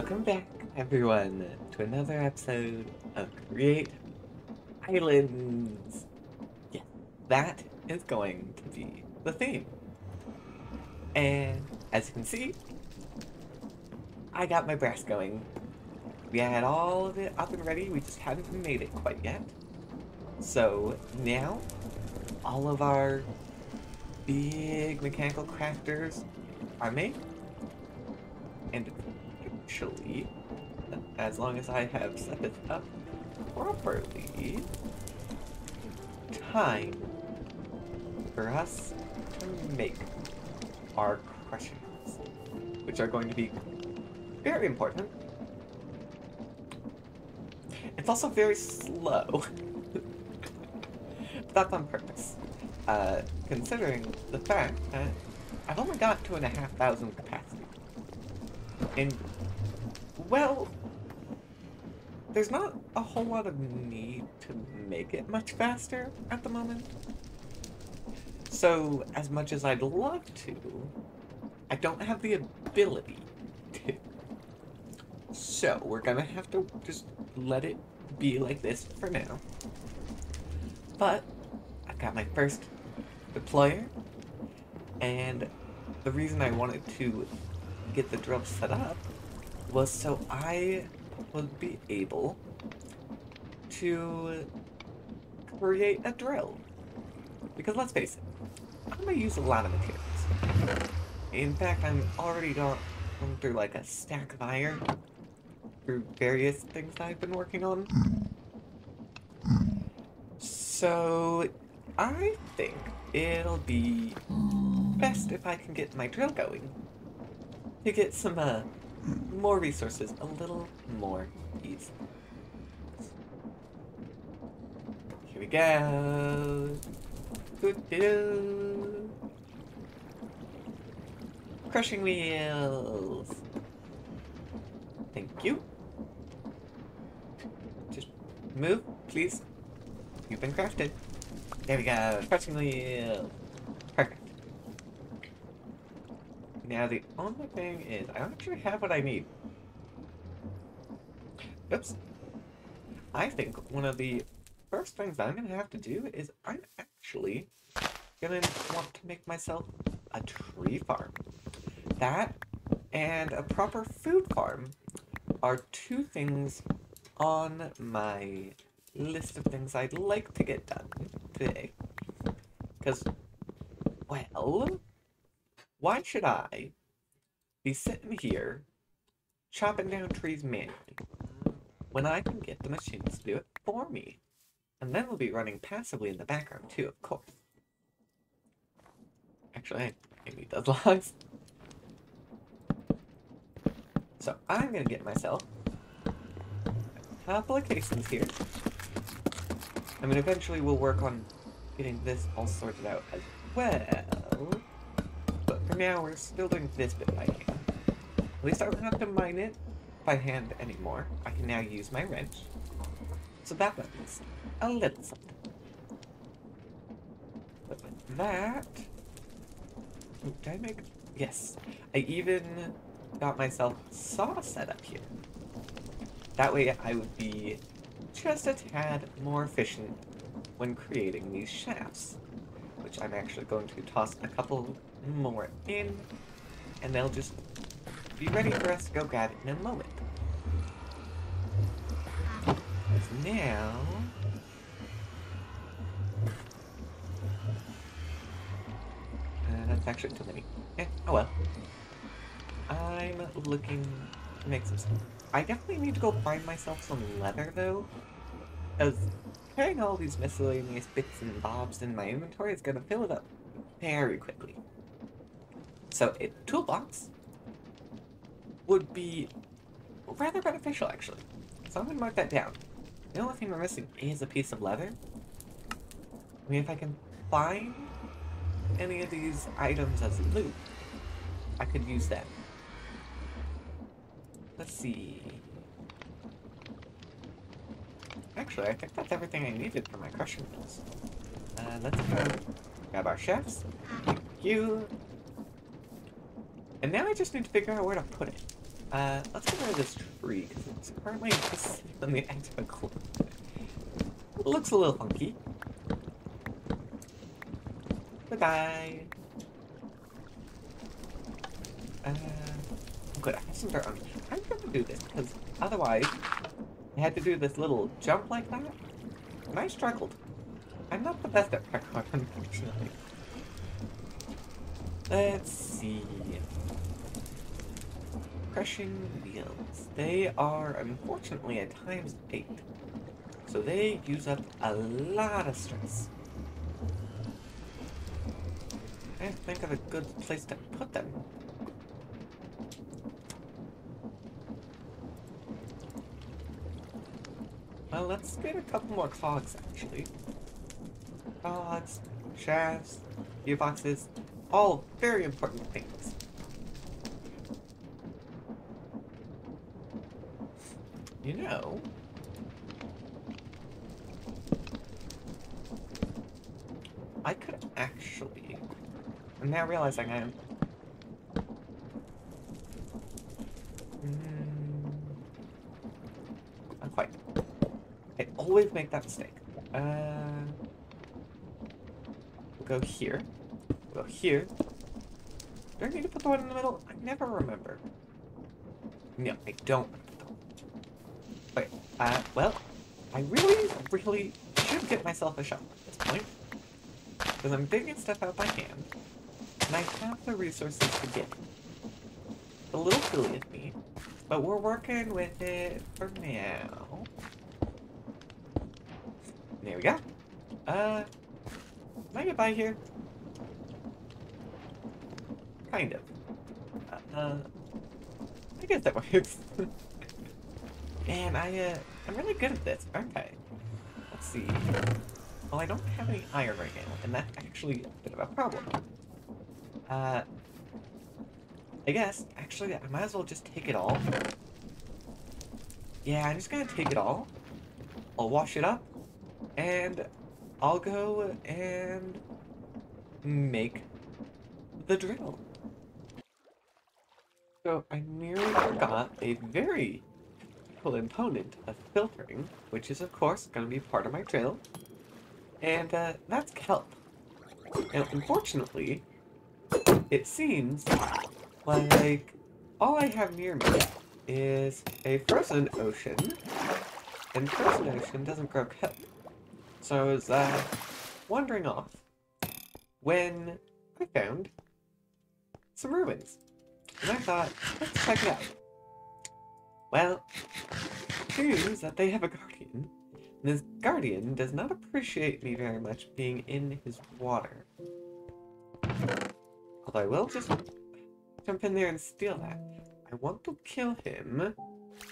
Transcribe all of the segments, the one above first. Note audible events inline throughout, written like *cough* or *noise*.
Welcome back, everyone, to another episode of Create Islands. Yeah, that is going to be the theme. And as you can see, I got my brass going. We had all of it up and ready, we just hadn't made it quite yet. So now, all of our big mechanical crafters are made. And actually, as long as I have set it up properly, time for us to make our crushings, which are going to be very important. It's also very slow. *laughs* That's on purpose. Uh, considering the fact that I've only got two and a half thousand capacity. And, well, there's not a whole lot of need to make it much faster at the moment. So, as much as I'd love to, I don't have the ability to. So, we're gonna have to just let it be like this for now. But, I've got my first deployer, and the reason I wanted to get the drill set up was so I would be able to create a drill. Because let's face it, I'm gonna use a lot of materials. In fact, I'm already going through like a stack of iron through various things I've been working on. So I think it'll be best if I can get my drill going to get some uh, more resources a little more easy. Here we go. Doo-doo. Crushing wheels. Thank you. Just move, please. You've been crafted. There we go. Crushing wheels. Now the only thing is, I don't actually have what I need. Oops. I think one of the first things I'm gonna have to do is I'm actually gonna want to make myself a tree farm. That and a proper food farm are two things on my list of things I'd like to get done today. Because, well, why should I be sitting here chopping down trees manually when I can get the machines to do it for me? And then we'll be running passively in the background too, of course. Actually, I maybe those *laughs* logs. So I'm gonna get myself a couple of casings here. I mean, eventually we'll work on getting this all sorted out as well. Now, we're still doing this bit by hand. At least I don't have to mine it by hand anymore. I can now use my wrench. So that means a little something. But with that... Ooh, did I make... Yes. I even got myself saw set up here. That way I would be just a tad more efficient when creating these shafts. Which I'm actually going to toss a couple more in, and they'll just be ready for us to go grab it in a moment. Now... Uh, that's actually too many. Yeah, oh well. I'm looking to make some stuff. I definitely need to go find myself some leather, though. Because carrying all these miscellaneous bits and bobs in my inventory is going to fill it up very quickly. So a toolbox would be rather beneficial, actually. So I'm going to mark that down. The only thing we're missing is a piece of leather. I mean, if I can find any of these items as loot, I could use that. Let's see. Actually, I think that's everything I needed for my crushing mills. Uh, let's go grab our shafts. Thank you. And now I just need to figure out where to put it. Uh, let's get rid of this tree, because it's currently just on the edge of a cliff. Looks a little funky. Goodbye. Uh, good, I have some dirt on me. I'm to do this, because otherwise, I had to do this little jump like that, and I struggled. I'm not the best at parkour, unfortunately. Let's see. Crushing wheels. They are, unfortunately, at times 8. So they use up a lot of stress. I think of a good place to put them. Well, let's get a couple more cogs, actually. Cogs, shafts, gearboxes, all very important things. You know... I could actually... I'm now realizing I am... Mm, not quite. I always make that mistake. Uh, we'll go here. We'll go here. Do I need to put the one in the middle? I never remember. No, I don't. Uh, well, I really, really should get myself a shop at this point. Because I'm digging stuff out by hand, and I have the resources to get it. A little silly of me, but we're working with it for now. There we go. Uh, can I get by here? Kind of. Uh, I guess that works. *laughs* Man, I, uh, I'm really good at this, aren't I? Let's see. Well, I don't have any iron right now, and that's actually a bit of a problem. Uh, I guess, actually, I might as well just take it all. Yeah, I'm just gonna take it all. I'll wash it up, and I'll go and make the drill. So I nearly forgot a very component of filtering, which is of course going to be part of my drill, and uh, that's kelp. Now, unfortunately, it seems like all I have near me is a frozen ocean, and frozen ocean doesn't grow kelp. So I was uh, wandering off when I found some ruins. And I thought, let's check it out. Well, seems that they have a guardian. And this guardian does not appreciate me very much being in his water. Although I will just jump in there and steal that. I want to kill him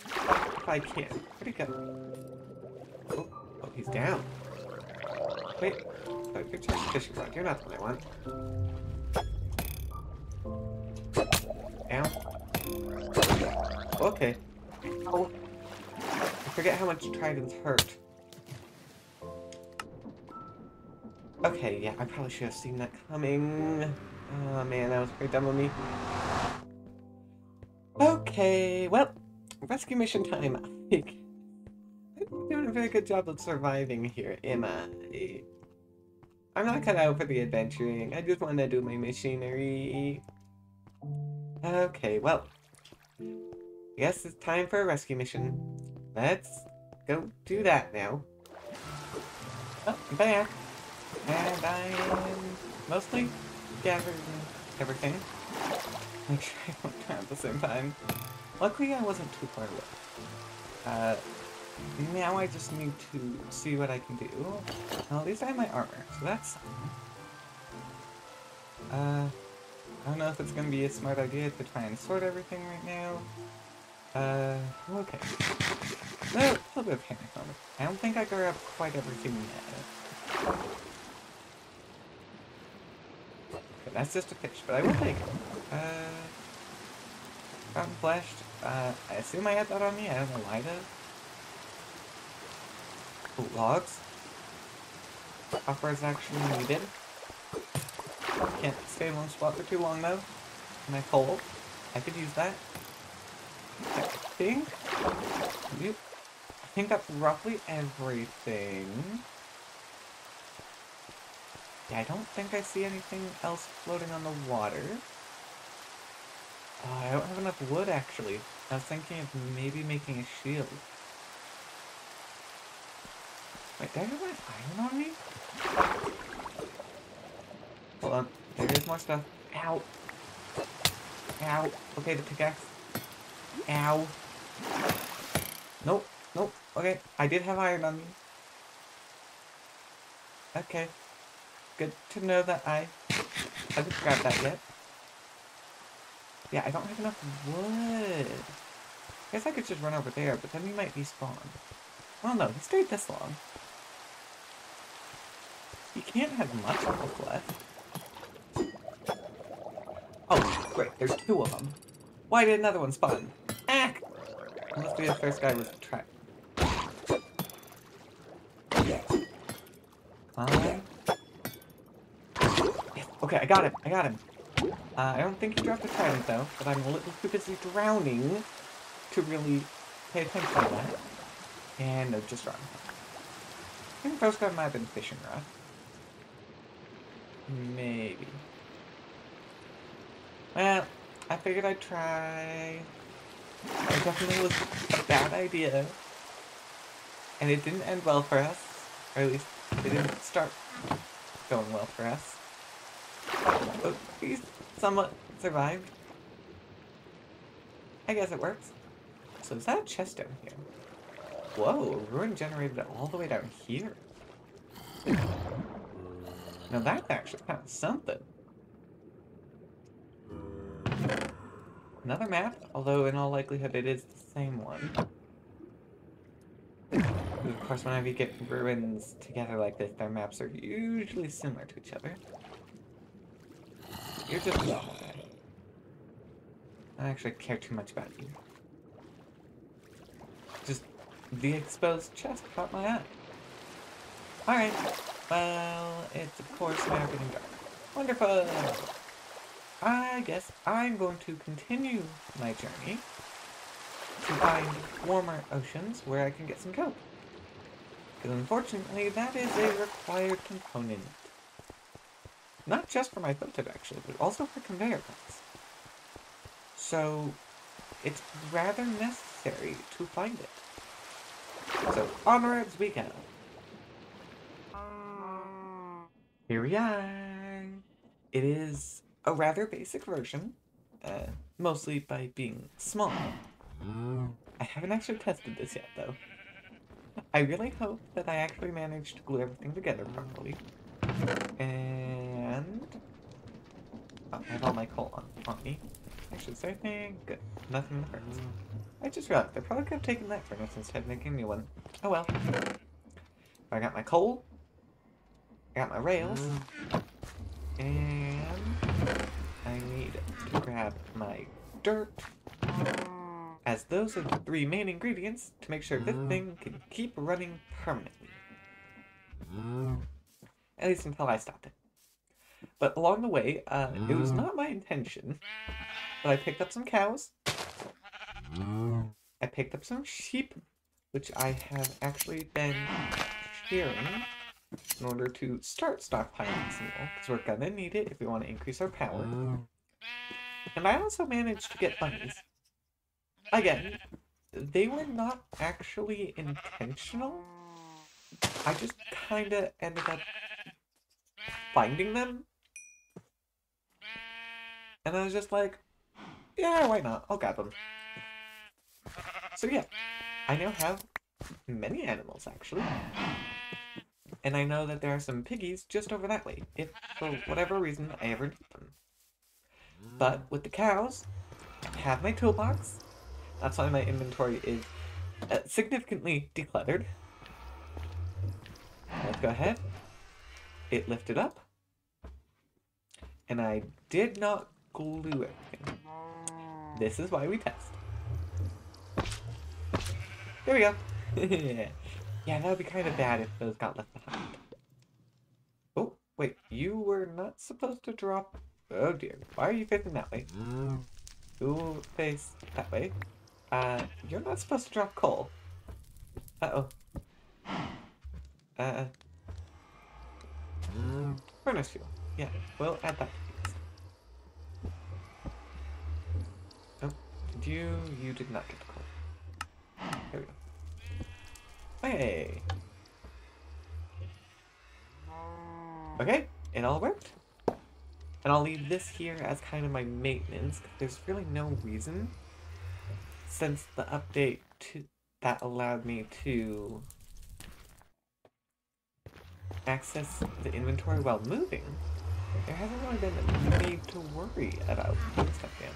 if I can. Where'd he go? Oh, oh he's down. Wait, oh, you're just fishing rod. You're not the one I want. Ow. Okay. Oh. Forget how much tridents hurt. Okay, yeah, I probably should have seen that coming. Oh man, that was pretty dumb of me. Okay, well, rescue mission time. *laughs* I'm doing a very good job of surviving here, am I? I'm not cut out for the adventuring. I just want to do my machinery. Okay, well. I guess it's time for a rescue mission. Let's go do that now. Oh, I'm back. And I am mostly gathering everything. *laughs* Make sure I don't die at the same time. Luckily, I wasn't too far away. Uh, now I just need to see what I can do. Well, at least I have my armor, so that's something. Uh, I don't know if it's gonna be a smart idea to try and sort everything right now. Uh, okay. A little bit of panic moment. I don't think I grabbed quite everything yet. Okay, that's just a fish, but I will take it. Uh, found fleshed. Uh, I assume I had that on me. I don't know why though. Oh, logs. Is actually needed. Can't stay in one spot for too long though. I cold. I could use that. I think... I think that's roughly everything. Yeah, I don't think I see anything else floating on the water. Oh, I don't have enough wood, actually. I was thinking of maybe making a shield. Wait, did I have my iron on me? Hold on. There is more stuff. Ow. Ow. Okay, the pickaxe. Ow. Nope. Nope. Okay, I did have iron on me. Okay. Good to know that I haven't grabbed that yet. Yeah, I don't have enough wood. I guess I could just run over there, but then he might despawn. Oh no, he stayed this long. He can't have much health left. Oh, great, there's two of them. Why did another one spawn? Ah! Must be the first guy was trapped. Fine. Okay, I got him. I got him. Uh, I don't think he dropped a trident though, but I'm a little too busy drowning to really pay attention to that. And no, just run. I think first guy might have been fishing rod. Maybe. Well, I figured I'd try. It definitely was a bad idea. And it didn't end well for us. Or at least, it didn't start going well for us. But we somewhat survived. I guess it works. So is that a chest down here? Whoa, ruin generated all the way down here. Now that's actually kind of something. Another map, although in all likelihood it is the same one. Of course, whenever you get ruins together like this, their maps are usually similar to each other. You're just I don't actually care too much about you. Just the exposed chest caught my eye. Alright. Well, it's of course now getting dark. Wonderful! I guess I'm going to continue my journey to find warmer oceans where I can get some kelp. Because unfortunately, that is a required component. Not just for my filter, actually, but also for conveyor belts. So, it's rather necessary to find it. So, onwards we go. Here we are. It is a rather basic version, uh, mostly by being small. I haven't actually tested this yet, though. I really hope that I actually managed to glue everything together properly. And... Oh, I have all my coal on, on me. Actually, is there anything? Good. Nothing furnace. I just realized I probably could have taken that furnace instead of making a new one. Oh well. I got my coal. I got my rails. And I need to grab my dirt. As those are the three main ingredients to make sure this mm. thing can keep running permanently. At least until I stop it. But along the way, uh, it was mm. not my intention, but I picked up some cows. I picked up some sheep, which I have actually been shearing in order to start stockpiling some wool, because we're gonna need it if we want to increase our power. Mm. And I also managed to get bunnies. Again, they were not actually intentional. I just kind of ended up finding them. And I was just like, yeah, why not? I'll grab them. So yeah, I now have many animals actually. And I know that there are some piggies just over that way, if for whatever reason I ever need them. But with the cows, I have my toolbox. That's why my inventory is uh, significantly decluttered. Let's go ahead. It lifted up. And I did not glue everything. This is why we test. There we go. *laughs* yeah, that would be kind of bad if those got left behind. Oh, wait, you were not supposed to drop... Oh dear, why are you facing that way? You face that way. Uh, you're not supposed to drop coal. Uh-oh. Uh, furnace fuel. Yeah, we'll add that. Oh, did you? You did not get the coal. There we go. Hey! Okay, it all worked. And I'll leave this here as kind of my maintenance, there's really no reason, since the update to that allowed me to access the inventory while moving, there hasn't really been a need to worry about putting stuff in.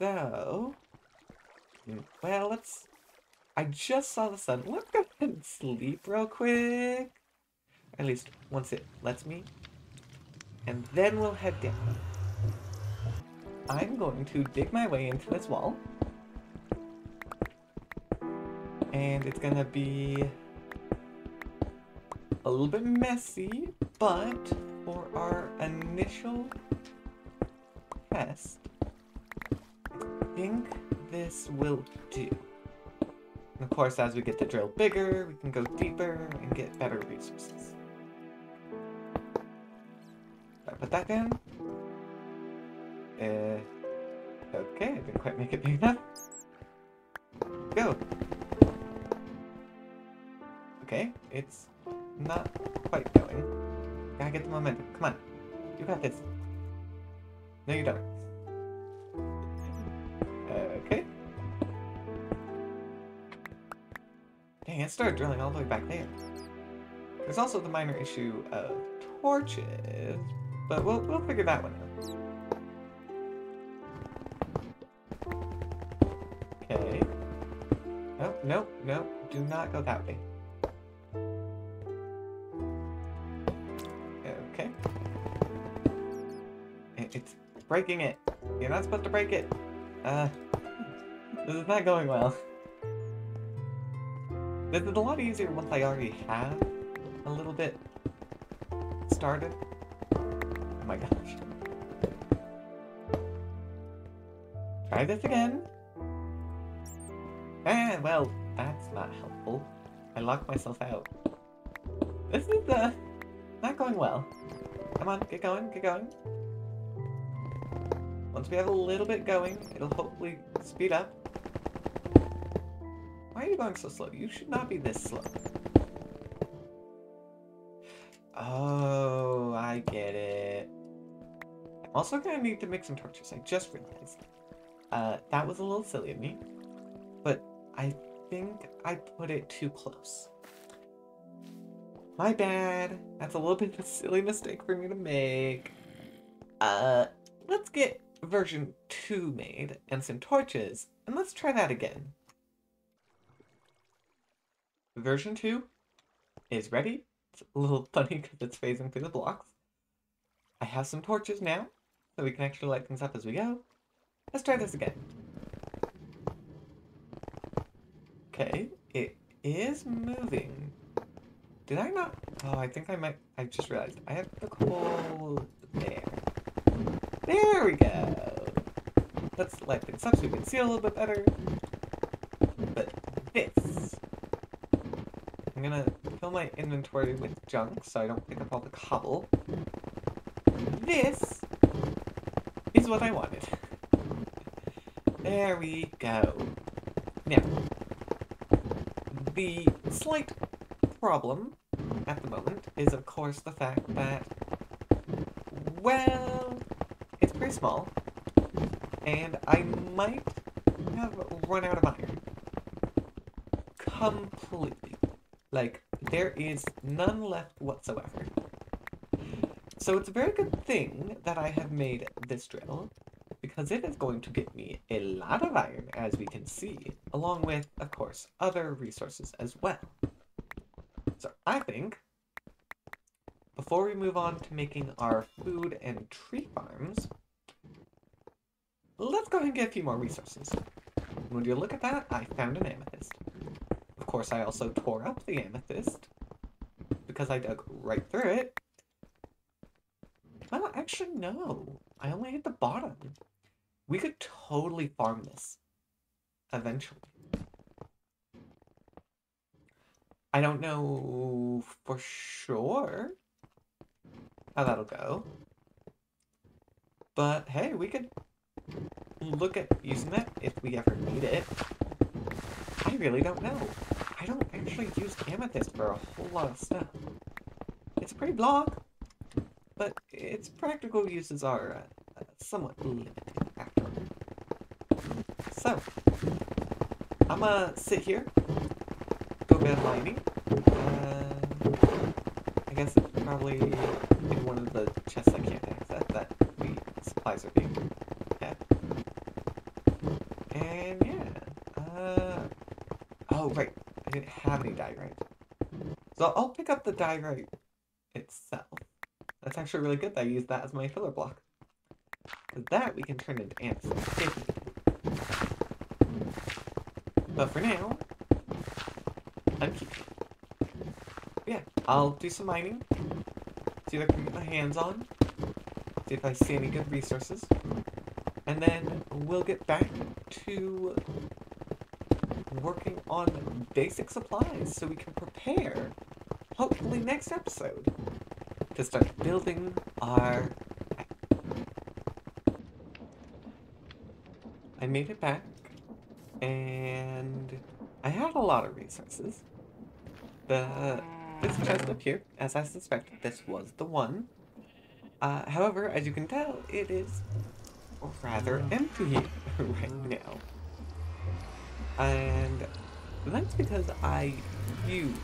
So, well, let's. I just saw the sun. Let's go ahead and sleep real quick. At least once it lets me. And then we'll head down. I'm going to dig my way into this wall. And it's gonna be a little bit messy, but for our initial test, I think this will do. And of course, as we get the drill bigger, we can go deeper and get better resources. I put that down. Uh, okay, I didn't quite make it big enough. Go. Okay, it's not quite going. Gotta get the momentum. Come on. You got this. No, you don't. Okay. Dang, it started drilling all the way back there. There's also the minor issue of torches, but we'll, we'll figure that one out. Nope. Do not go that way. Okay. It's breaking it. You're not supposed to break it. Uh, this is not going well. This is a lot easier once I already have a little bit started. Oh my gosh. Try this again. Ah, well, that's not helpful. I locked myself out. This is, uh, not going well. Come on, get going, get going. Once we have a little bit going, it'll hopefully speed up. Why are you going so slow? You should not be this slow. Oh, I get it. I'm also gonna need to make some torches. I just realized. Uh, that was a little silly of me, but I think I put it too close. My bad. That's a little bit of a silly mistake for me to make. Uh, let's get version 2 made and some torches, and let's try that again. Version 2 is ready. It's a little *laughs* funny because it's phasing through the blocks. I have some torches now, so we can actually light things up as we go. Let's try this again. Okay, it is moving. Did I not? Oh, I think I might. I just realized I have the coal there. There we go. Let's light things up so we can see a little bit better. But this. I'm gonna fill my inventory with junk so I don't pick up all the cobble. This is what I wanted. *laughs* There we go. Now, the slight problem at the moment is, of course, the fact that, well, it's pretty small, and I might have run out of iron. Completely. Like, there is none left whatsoever. So it's a very good thing that I have made this drill, because it is going to get me a lot of iron, as we can see, along with, of course, other resources as well. So I think, before we move on to making our food and tree farms, let's go ahead and get a few more resources. When you look at that, I found an amethyst. Of course, I also tore up the amethyst, because I dug right through it. Well, actually, no. I only hit the bottom. We could totally farm this eventually. I don't know for sure how that'll go. But hey, we could look at using that if we ever need it. I really don't know. I don't actually use amethyst for a whole lot of stuff. It's a pretty block, but its practical uses are uh, somewhat limited. So, I'm gonna sit here, go bed mining. Uh, I guess it's probably in one of the chests I can't access that the supplies are being. And yeah, uh, oh right, I didn't have any diorite. So I'll pick up the diorite itself. That's actually really good that I use that as my filler block. Because that we can turn into ants. But for now, I'm keeping Yeah, I'll do some mining. See if I can get my hands on. See if I see any good resources. And then we'll get back to working on basic supplies so we can prepare, hopefully next episode, to start building our... I made it back, and I had a lot of resources. The this chest up here, as I suspected, this was the one. Uh, however, as you can tell, it is rather empty *laughs* right now. And that's because I used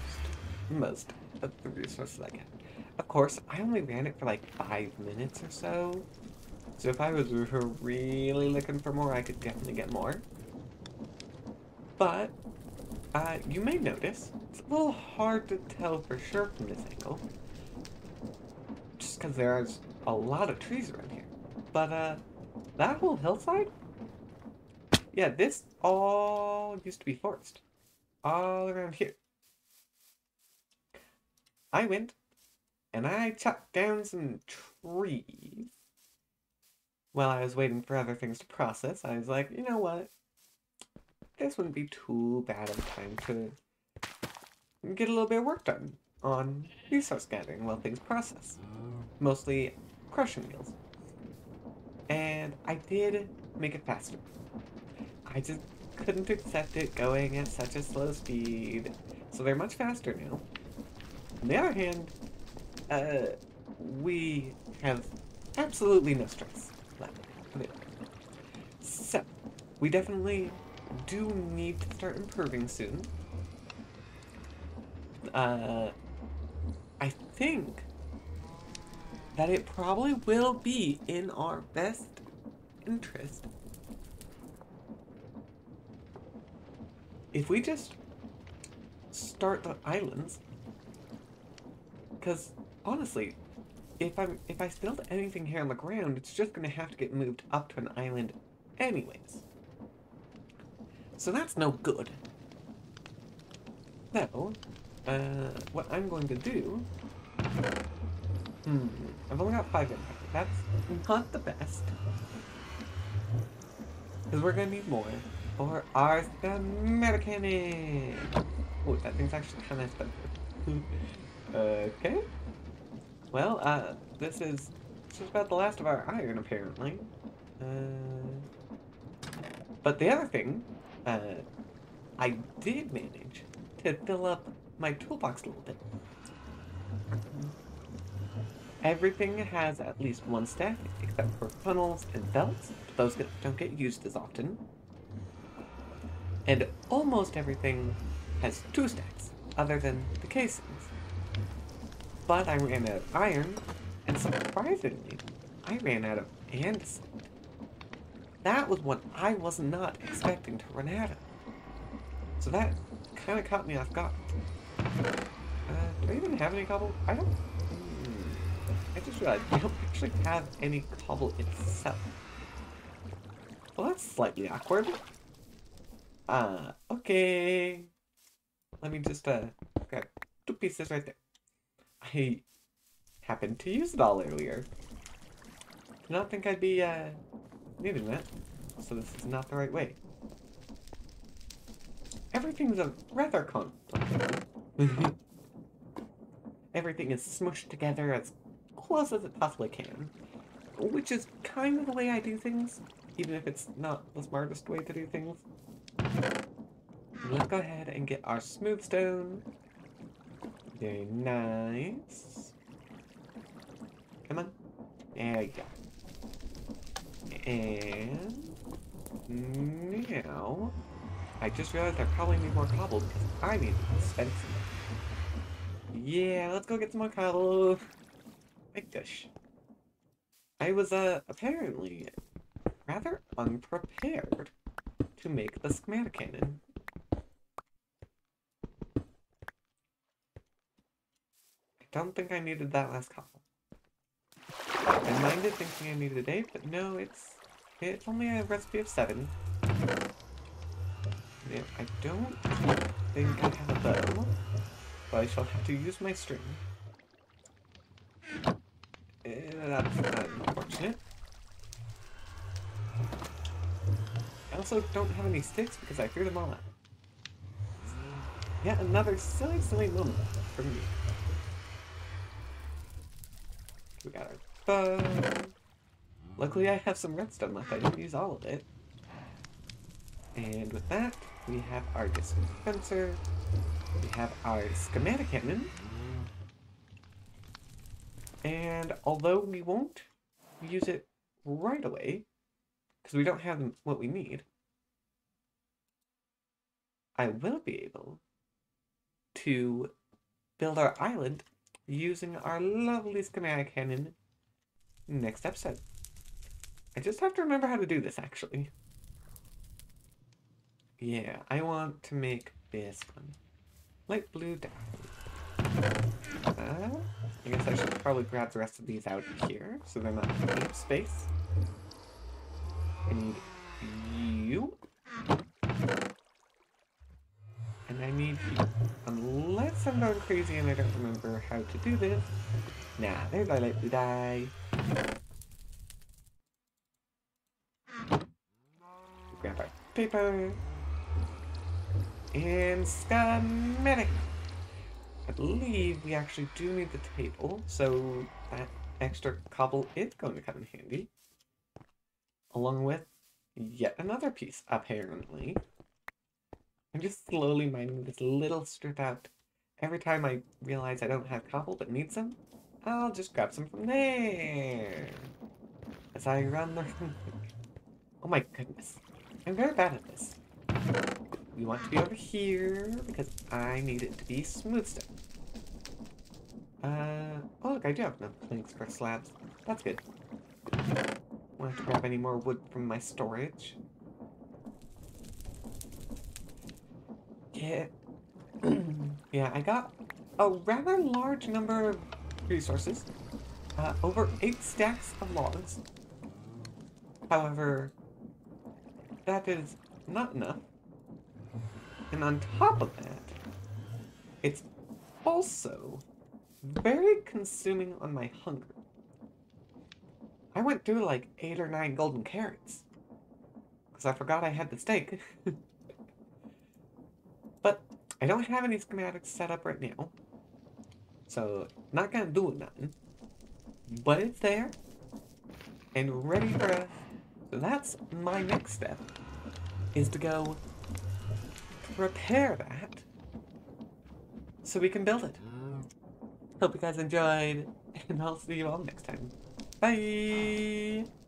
most of the resources I got. Of course, I only ran it for like five minutes or so. So if I was really looking for more, I could definitely get more. But, uh, you may notice, it's a little hard to tell for sure from this angle. Just because there's a lot of trees around here. But, uh, that whole hillside? Yeah, this all used to be forest. All around here. I went and I chopped down some trees. While I was waiting for other things to process, I was like, you know what? This wouldn't be too bad of time to get a little bit of work done on resource gathering while things process. Mostly crushing wheels. And I did make it faster. I just couldn't accept it going at such a slow speed. So they're much faster now. On the other hand, uh, we have absolutely no stress left. So, we definitely do need to start improving soon. Uh, I think that it probably will be in our best interest if we just start the islands because honestly if i'm if i build anything here on the ground it's just going to have to get moved up to an island anyways so that's no good so uh, what i'm going to do Hmm. I've only got five impact. That's not the best. Because we're gonna need more for our American. Oh, that thing's actually kind of expensive. okay. Well, uh, this is just about the last of our iron, apparently. Uh, but the other thing, uh, I did manage to fill up my toolbox a little bit. Everything has at least one stack, except for funnels and belts. Those get, don't get used as often. And almost everything has two stacks, other than the casings. But I ran out of iron, and surprisingly, I ran out of andesite. That was what I was not expecting to run out of. So that kind of caught me off guard. Uh, do I even have any cobble? I don't I just realized we don't actually have any cobble itself. Well, that's slightly awkward. Uh, okay. Let me just, uh, grab two pieces right there. I happened to use it all earlier. Did not think I'd be, uh, needing that. so this is not the right way. Everything's a rather complicated. *laughs* Everything is smushed together as close as it possibly can. Which is kind of the way I do things, even if it's not the smartest way to do things. Let's go ahead and get our smooth stone. Very nice. Come on. There you go. And now I just realized I probably need more cobble because I need some. Yeah, let's go get some more cobble. My gosh. I was uh apparently rather unprepared to make the schematic cannon. I don't think I needed that last cobble. I minded thinking I needed eight, but no, it's it's only a recipe of seven. Yeah, I don't think I have a bow, but I shall have to use my string. Uh, that's unfortunate. I also don't have any sticks because I threw them all out. Yet another silly, silly moment for me. We got our bow. Luckily I have some redstone left, I didn't use all of it. And with that, we have our dispenser. We have our schematic cannon. And although we won't use it right away, because we don't have what we need, I will be able to build our island using our lovely schematic cannon next episode. I just have to remember how to do this, actually. Yeah, I want to make this one. Light blue down. Uh, I guess I should probably grab the rest of these out here, so they're not taking up space. I need you. And I need you. Unless I'm going crazy and I don't remember how to do this. Nah, there's our light blue dye. Grab our paper. And schematic. I believe we actually do need the table, so that extra cobble is going to come in handy. Along with yet another piece, apparently. I'm just slowly mining this little strip out. Every time I realize I don't have cobble but need some, I'll just grab some from there. As I run the... *laughs* oh my goodness. I'm very bad at this we want to be over here because I need it to be smooth stone. Uh, oh look, I do have enough planks for slabs. That's good. Won't to grab any more wood from my storage. Yeah. *clears throat* yeah, I got a rather large number of resources. Uh, over eight stacks of logs. However, that is not enough and on top of that, it's also very consuming on my hunger. I went through like eight or nine golden carrots. Because I forgot I had the steak. *laughs* but I don't have any schematics set up right now. So, not gonna do nothing. But it's there. And ready for us. So that's my next step. Is to go repair that so we can build it. Hope you guys enjoyed, and I'll see you all next time. Bye!